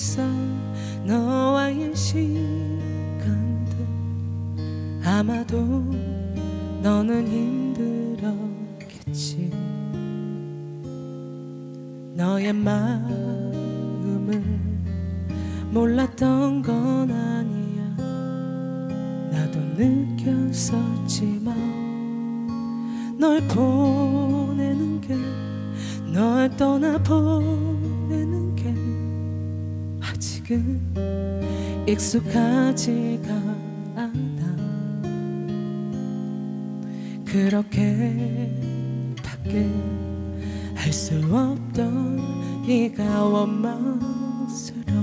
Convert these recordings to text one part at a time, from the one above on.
있어 너와의 시간들. 아마도 너는 힘들었겠지. 너의 마음을 몰랐던 건 아니야. 나도 느꼈었지만 널 보내는 게 널 떠나보내는 게 아직은 익숙하지가 않아. 그렇게 밖에 할 수 없던 네가 원망스러워.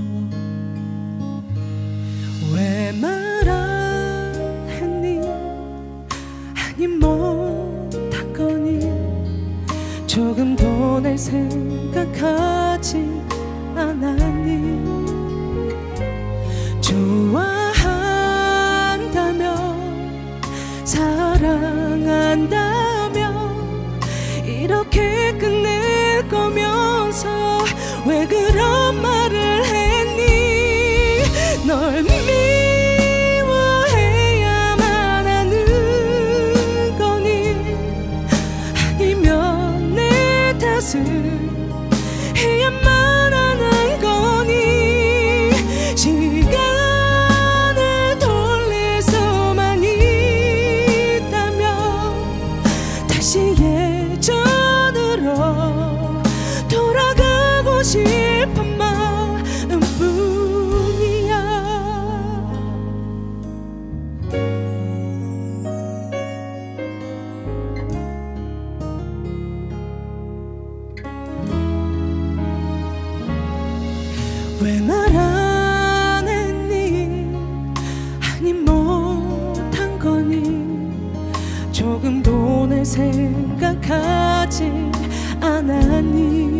왜 말 안 했니? 아니 못한 거니? 조금도 날 생각하지 않았니 좋아한다면 사랑한다면 이렇게 끝낼 거면서 왜 그런 말을 했니? 널 미워해야만 하는 거니? 아니면 내 탓을 왜 말 안 했니? 아니 못한 거니? 조금도 날 생각하지 않았니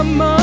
come on.